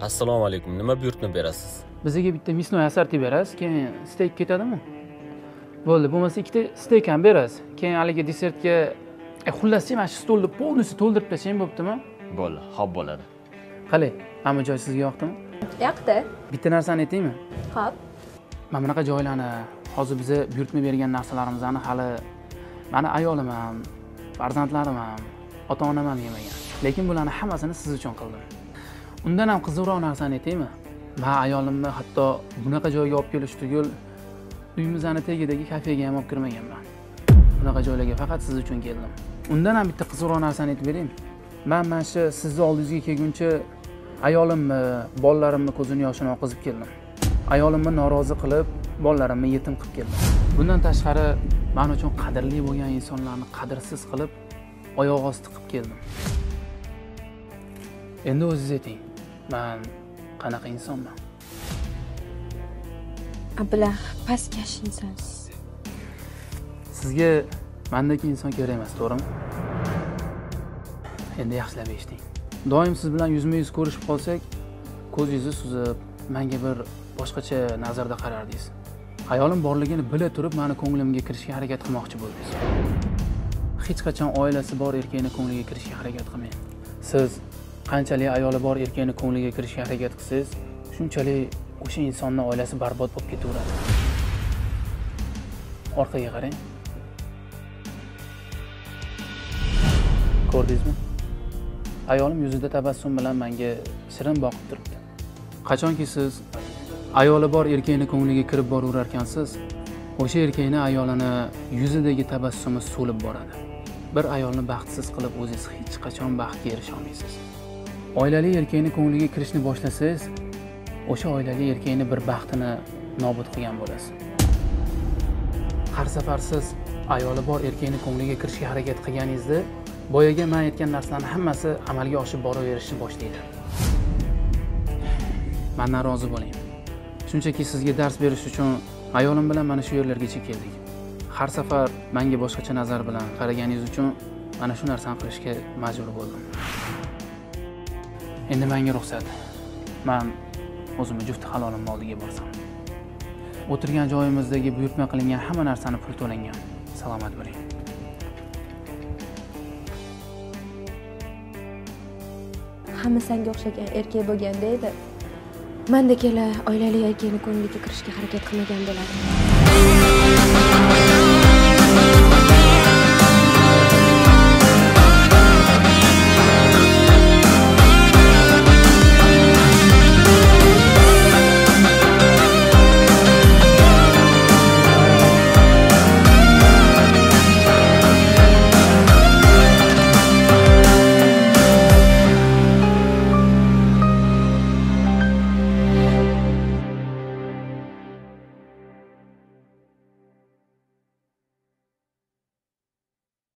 assalomu alaykum. Nima buyurtma berasiz? Bizga bitta мясной asarti berasiz keyin steyk ketadimi? Bo'ldi bo'lmasa ikkita steyk ham berasiz. Keyin haligi desertga e, xullaschi mana shu stolni полностью to'ldirib tashlang bo'ptimi? Bo'ldi ho'p bo'ladi. Qalay bu joy sizga yoqdimi yoqdi. Bitta narsani aytaymi? Ho'p mana bunaqa joylarni hozir biza buyurtma bergan narsalarimizni hali mani ayolim ham farzandlarim ham ota onam ham yemagan. Lekin bularni hammasini siz uchun qildim undan ham qiziqroq narsani aytaymi? Man ayolimni hatto bunaqa joyga olib kelish tugul uyimizni tagidagi kafega ham olib kirmaganman. Bunaqa joylarga faqat siz uchun keldim. Undan ham bitta qiziqroq narsani aytib bering man mana shu sizni oldingizga kelguncha ayolimni bolalarimni ko'zini yoshini oqizib keldim. Ayolimni norozi qilib bolalarimni yetim qilib keldim. Bundan tashqari man uchun qadrli bo'lgan insonlarni qadrsiz qilib oyoq osti qilib keldim. Endi o'zingiz ayting. Man qanaqa insonman? Ablah pastkash insonsiz sizga mandagi inson kerak emas to'g'rimi? Endi yaxshilab eshiting. Doim siz bilan yuzma yuz ko'rishib qolsak ko'z yuzi suzib menga bir boshqacha nazarda qarardingiz. Ayolim borligini bila turib mani ko'nglimga kirishga harakat qilmoqchi bo'ldingiz. Hech qachon oilasi bor erkakni ko'ngliga kirishga harakat qilmang. Siz qanchalik ayoli bor erkakni ko'ngliga kirishga harakat qilsangiz shunchalik o'sha insonni oilasi barbod bo'lib ketaveradi. Orqaga qarang. Ko'rdingizmi? Ayolim yuzida tabassum bilan menga shirin boqib turibdi. Qachonki siz ayoli bor erkakni ko'ngliga kirib boraverarkansiz o'sha erkakni ayolini yuzidagi tabassumi so'lib boradi. Bir ayolni baxtsiz qilib o'zingiz hech qachon baxtga erisha olmaysiz. Oilali erkakni ko'ngliga kirishni boshlasangiz o'sha oilali erkakni bir baxtini nobud qilgan bo'lasiz. Har safar siz ayoli bor erkakni ko'ngliga kirishga harakat qilganingizda boyaga man aytgan narsalarni hammasi amalga oshib boraverishni boshlaydi. Mandan rozi bo'ling. Shunchaki sizga dars berish uchun ayolim bilan mana shu yerlargacha keldik. Har safar menga boshqacha nazar bilan qaraganingiz uchun mana shu narsani qilishga majbur bo'ldim. Endi menga ruxsat. Man o'zimni jufti halolimni oldiga borsam. O'tirgan joyimizdagi buyurtma qilingan hamma narsani pul to'langan. Salomat bo'ling. Hamma senga o'xshagan erkak bo'lganda edi mandakala oilali erkakni ko'ngliga kirishga harakat qilmagan bo'lardim.